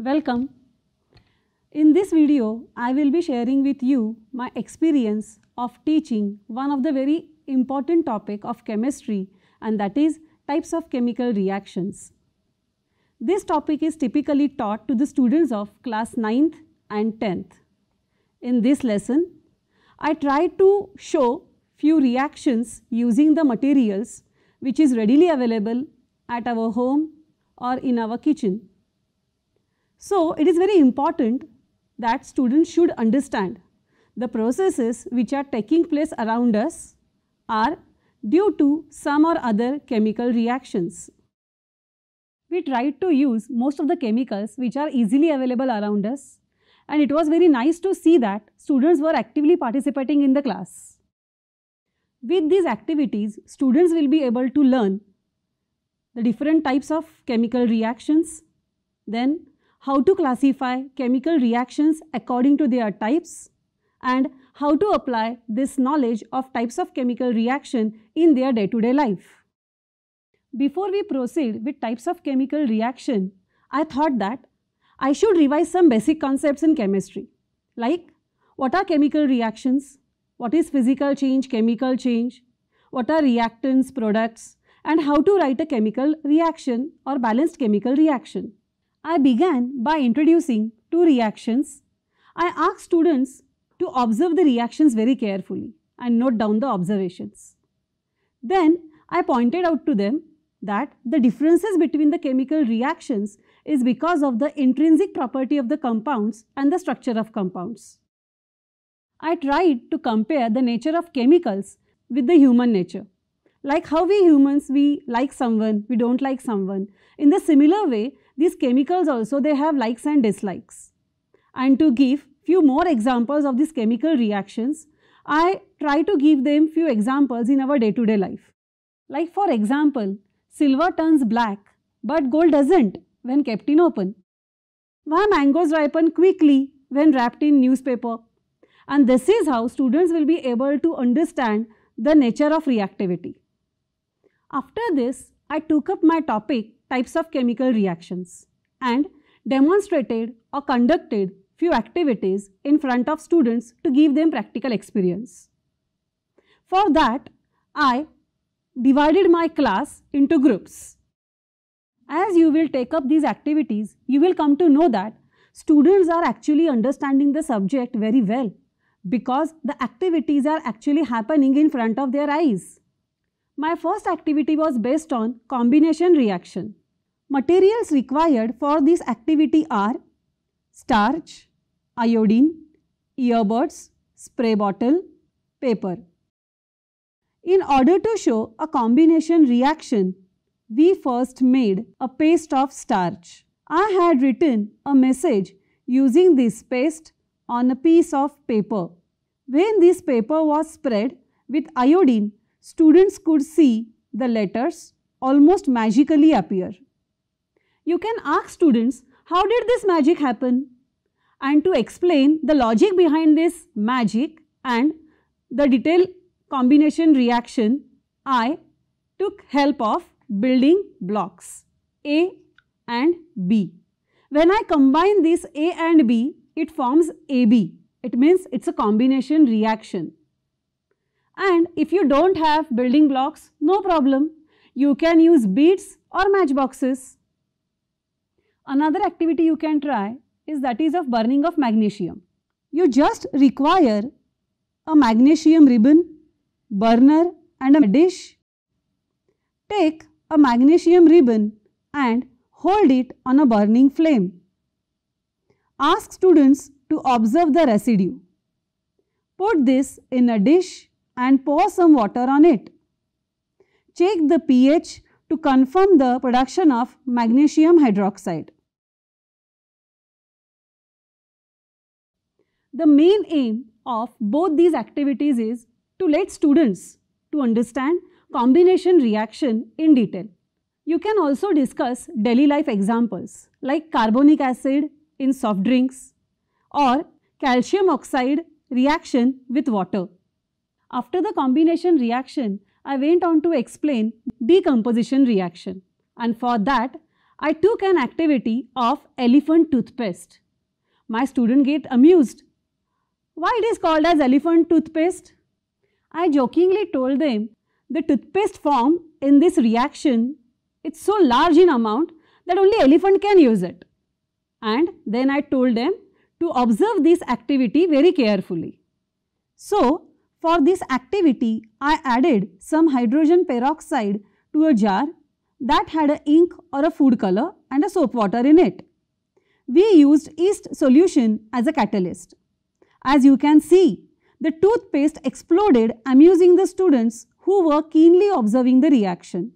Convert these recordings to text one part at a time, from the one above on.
Welcome. In this video, I will be sharing with you my experience of teaching one of the very important topic of chemistry and that is types of chemical reactions. This topic is typically taught to the students of class 9th and 10th. In this lesson, I try to show few reactions using the materials which is readily available at our home or in our kitchen. So, it is very important that students should understand the processes which are taking place around us are due to some or other chemical reactions. We tried to use most of the chemicals which are easily available around us and it was very nice to see that students were actively participating in the class. With these activities, students will be able to learn the different types of chemical reactions, then how to classify chemical reactions according to their types and how to apply this knowledge of types of chemical reaction in their day-to-day -day life. Before we proceed with types of chemical reaction, I thought that I should revise some basic concepts in chemistry like what are chemical reactions, what is physical change, chemical change, what are reactants, products and how to write a chemical reaction or balanced chemical reaction. I began by introducing two reactions. I asked students to observe the reactions very carefully and note down the observations. Then I pointed out to them that the differences between the chemical reactions is because of the intrinsic property of the compounds and the structure of compounds. I tried to compare the nature of chemicals with the human nature. Like how we humans, we like someone, we don't like someone. In the similar way, these chemicals also, they have likes and dislikes. And to give few more examples of these chemical reactions, I try to give them few examples in our day-to-day -day life. Like for example, silver turns black, but gold doesn't when kept in open. Why mangoes ripen quickly when wrapped in newspaper? And this is how students will be able to understand the nature of reactivity. After this, I took up my topic types of chemical reactions and demonstrated or conducted few activities in front of students to give them practical experience. For that, I divided my class into groups. As you will take up these activities, you will come to know that students are actually understanding the subject very well because the activities are actually happening in front of their eyes. My first activity was based on combination reaction. Materials required for this activity are starch, iodine, earbuds, spray bottle, paper. In order to show a combination reaction, we first made a paste of starch. I had written a message using this paste on a piece of paper. When this paper was spread with iodine, students could see the letters almost magically appear. You can ask students, how did this magic happen? And to explain the logic behind this magic and the detailed combination reaction, I took help of building blocks A and B. When I combine this A and B, it forms AB. It means it's a combination reaction. And if you don't have building blocks, no problem. You can use beads or matchboxes. Another activity you can try is that is of burning of magnesium. You just require a magnesium ribbon, burner and a dish. Take a magnesium ribbon and hold it on a burning flame. Ask students to observe the residue. Put this in a dish and pour some water on it. Check the pH to confirm the production of magnesium hydroxide. The main aim of both these activities is to let students to understand combination reaction in detail. You can also discuss daily life examples like carbonic acid in soft drinks, or calcium oxide reaction with water. After the combination reaction, I went on to explain decomposition reaction and for that I took an activity of elephant toothpaste. My student get amused. Why it is called as elephant toothpaste? I jokingly told them the toothpaste form in this reaction it's so large in amount that only elephant can use it. And then I told them to observe this activity very carefully. So, for this activity, I added some hydrogen peroxide to a jar that had a ink or a food color and a soap water in it. We used yeast solution as a catalyst. As you can see, the toothpaste exploded amusing the students who were keenly observing the reaction.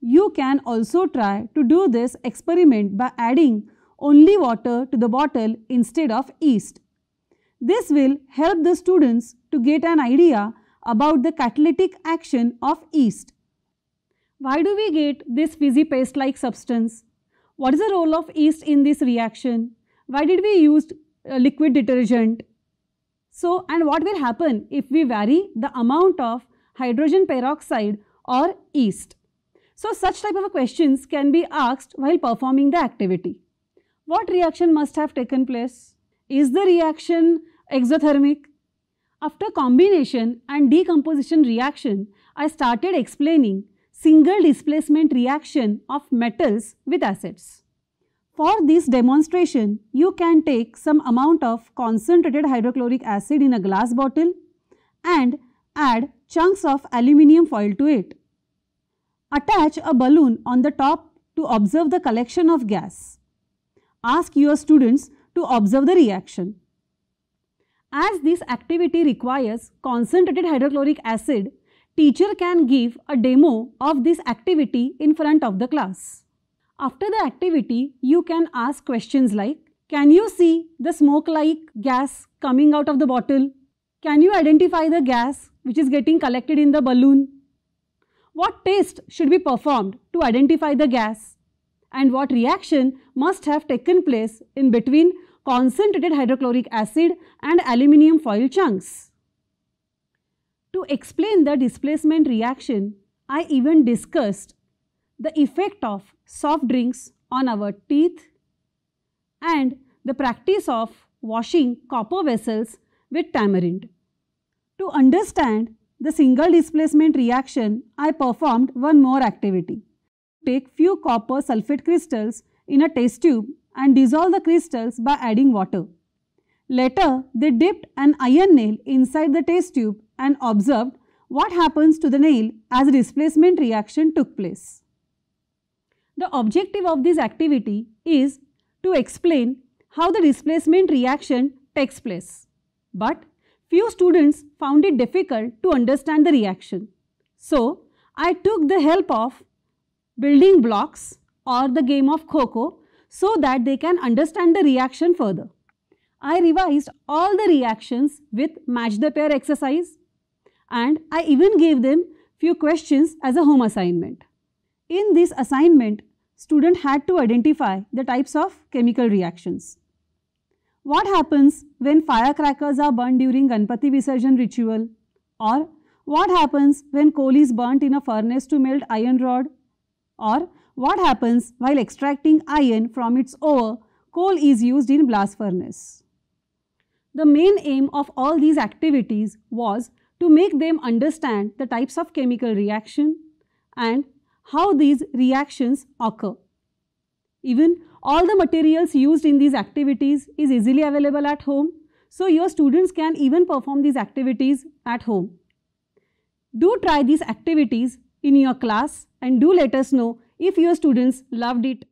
You can also try to do this experiment by adding only water to the bottle instead of yeast. This will help the students to get an idea about the catalytic action of yeast. Why do we get this fizzy paste-like substance? What is the role of yeast in this reaction? Why did we use uh, liquid detergent? So, and what will happen if we vary the amount of hydrogen peroxide or yeast? So, such type of questions can be asked while performing the activity. What reaction must have taken place? Is the reaction exothermic? After combination and decomposition reaction, I started explaining single displacement reaction of metals with acids. For this demonstration, you can take some amount of concentrated hydrochloric acid in a glass bottle and add chunks of aluminium foil to it. Attach a balloon on the top to observe the collection of gas. Ask your students to observe the reaction. As this activity requires concentrated hydrochloric acid, teacher can give a demo of this activity in front of the class. After the activity, you can ask questions like, can you see the smoke-like gas coming out of the bottle? Can you identify the gas which is getting collected in the balloon? What test should be performed to identify the gas? And what reaction must have taken place in between concentrated hydrochloric acid and aluminium foil chunks? To explain the displacement reaction, I even discussed the effect of soft drinks on our teeth and the practice of washing copper vessels with tamarind. To understand the single displacement reaction, I performed one more activity. Take few copper sulfate crystals in a test tube and dissolve the crystals by adding water. Later, they dipped an iron nail inside the test tube and observed what happens to the nail as a displacement reaction took place. The objective of this activity is to explain how the displacement reaction takes place. But few students found it difficult to understand the reaction. So, I took the help of building blocks or the game of Kho so that they can understand the reaction further. I revised all the reactions with match the pair exercise and I even gave them few questions as a home assignment. In this assignment, student had to identify the types of chemical reactions. What happens when firecrackers are burned during Ganpati Visarjan ritual? Or what happens when coal is burnt in a furnace to melt iron rod? Or what happens while extracting iron from its ore, coal is used in blast furnace? The main aim of all these activities was to make them understand the types of chemical reaction and how these reactions occur. Even all the materials used in these activities is easily available at home. So, your students can even perform these activities at home. Do try these activities in your class and do let us know if your students loved it.